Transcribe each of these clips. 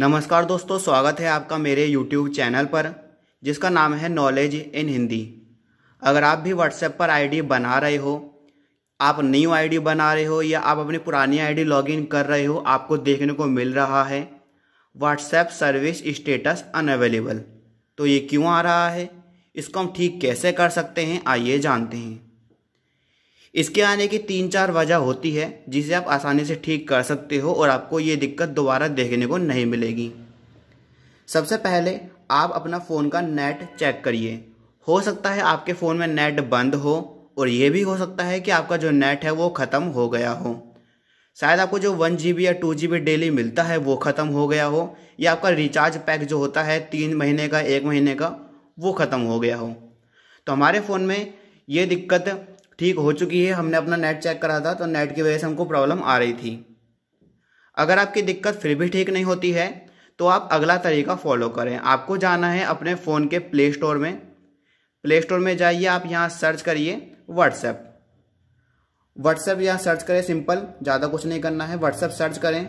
नमस्कार दोस्तों, स्वागत है आपका मेरे YouTube चैनल पर, जिसका नाम है नॉलेज इन हिंदी अगर आप भी व्हाट्सएप पर आईडी बना रहे हो, आप न्यू आईडी बना रहे हो, या आप अपनी पुरानी आईडी लॉगिन कर रहे हो, आपको देखने को मिल रहा है व्हाट्सएप सर्विस स्टेटस अनअवेलेबल तो ये क्यों आ रहा है? इसको हम ठीक कैसे कर सकते हैं? आइए जानते हैं। इसके आने की तीन चार वजह होती है, जिसे आप आसानी से ठीक कर सकते हो और आपको ये दिक्कत दोबारा देखने को नहीं मिलेगी। सबसे पहले, आप अपना फ़ोन का नेट चेक करिए। हो सकता है आपके फ़ोन में नेट बंद हो, और ये भी हो सकता है कि आपका जो नेट है वो ख़त्म हो गया हो। शायद आपको जो वन जीबी या टू जी डेली मिलता है वो ख़त्म हो गया हो, या आपका रिचार्ज पैक जो होता है तीन महीने का, एक महीने का, वो ख़त्म हो गया हो। तो हमारे फ़ोन में ये दिक्कत ठीक हो चुकी है, हमने अपना नेट चेक करा था तो नेट की वजह से हमको प्रॉब्लम आ रही थी। अगर आपकी दिक्कत फिर भी ठीक नहीं होती है तो आप अगला तरीका फॉलो करें। आपको जाना है अपने फ़ोन के प्ले स्टोर में। प्ले स्टोर में जाइए, आप यहाँ सर्च करिए व्हाट्सएप व्हाट्सएप यहाँ सर्च करें सिंपल ज़्यादा कुछ नहीं करना है। व्हाट्सएप सर्च करें।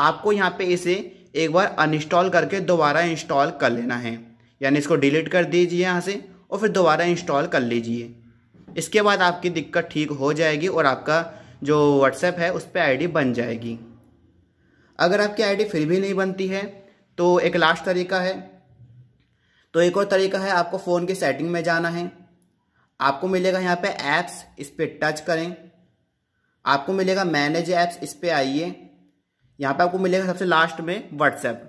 आपको यहाँ पे इसे एक बार अनइंस्टॉल करके दोबारा इंस्टॉल कर लेना है। यानी इसको डिलीट कर दीजिए यहाँ से और फिर दोबारा इंस्टॉल कर लीजिए। इसके बाद आपकी दिक्कत ठीक हो जाएगी और आपका जो व्हाट्सएप है, उस पर आई बन जाएगी। अगर आपकी आईडी फिर भी नहीं बनती है तो एक लास्ट तरीका है। तो एक और तरीका है, आपको फ़ोन की सेटिंग में जाना है। आपको मिलेगा यहाँ पे ऐप्स इस पर टच करें। आपको मिलेगा मैनेज ऐप्स इस पर आइए। यहाँ पे आपको मिलेगा सबसे लास्ट में व्हाट्सएप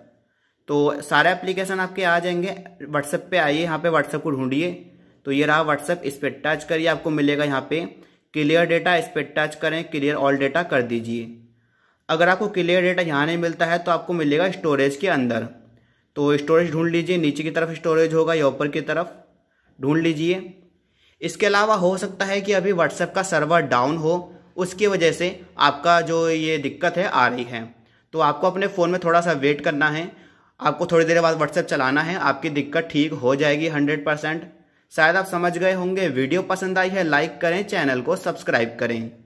तो सारे एप्लीकेशन आपके आ जाएँगे। व्हाट्सएप पे आइए, यहाँ पे व्हाट्सएप को ढूंढिए। तो ये रहा व्हाट्सएप इस पर टच करिए, आपको मिलेगा यहाँ पे। क्लियर डेटा इस पर टच करें क्लियर ऑल डेटा कर दीजिए। अगर आपको क्लियर डेटा यहाँ नहीं मिलता है तो आपको मिलेगा स्टोरेज के अंदर। तो स्टोरेज ढूंढ लीजिए, नीचे की तरफ़ स्टोरेज होगा, या ऊपर की तरफ़। ढूंढ लीजिए। इसके अलावा हो सकता है कि अभी व्हाट्सएप का सर्वर डाउन हो, उसकी वजह से आपका जो ये दिक्कत है, आ रही है। तो आपको अपने फ़ोन में थोड़ा सा वेट करना है। आपको थोड़ी देर बाद व्हाट्सएप चलाना है, आपकी दिक्कत ठीक हो जाएगी हंड्रेड परसेंट शायद आप समझ गए होंगे। वीडियो पसंद आई है, लाइक करें, चैनल को सब्सक्राइब करें।